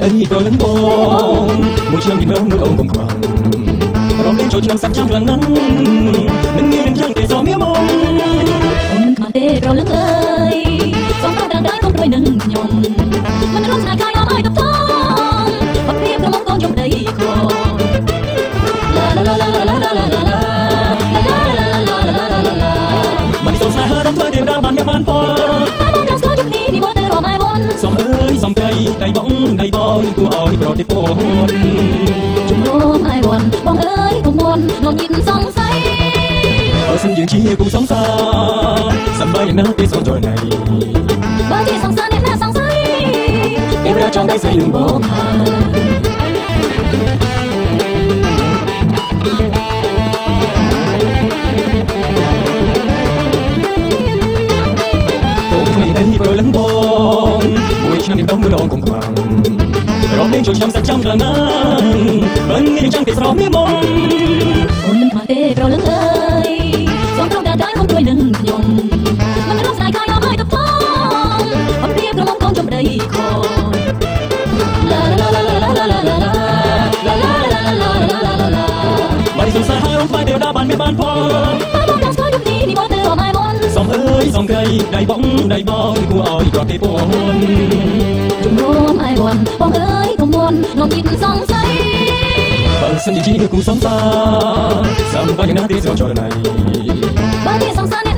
ấy tôi lấn bông, một chiều nhìn đâu nước ông vòng quanh đón đến chỗ trường sắc trăng là nắng រំធ្វើទេវតាបានមានបានផលតែបងដល់ស្គាល់ជុំនេះនិមន្តទៅរមឯមុនសំអើយសំកៃដៃបងដៃបងគួរឲ្យប្រតិពលជំនុំឯវ៉ាន់បងអើយបងមុនងងញិតសង្ស័យបើសិនយើងជាគូសង្សារសំបីណាស់ទេសូចលណៃបើជាសង្សារអ្នកណាសង្ស័យទេវតាចង់តែស្រីនឹងបងកុំមិ ដឹងព្រលឹងបងមួយឆ្នាំនេះដល់មួយដងកុំខ្វាំងរំលែងចូលឆ្នាំសាច់ចាំខ្លាំងណាស់មិនមានចាំងទេស្រោមមានមកអូនមិនខ្វះទេប្រលឹងអើយសំត្រង់ដល់ដល់កុំព្រួយនឹងខ្ញុំមិនរំស្នេហ៍កាយអស់ឲ្យតបតងអត់ព្រៀបក្រុមកូនយំដីខឡាឡាឡាឡាឡាឡាឡាឡាឡាឡាឡាឡាឡាឡាឡាមិនសង្សាររំផ្លាយទេវតាបានមានបានផលតែបង បងអើយសង្កីដៃបងដៃបងគួរឲ្យគាត់គេពងហ៊ុនជំរុំឲ្យបងបងអើយកុំមុនមកគិតសង្ស័យបើសិនជាគូសង្សារសំបានណាទេស្រោចរណៃបើទេសង្សារ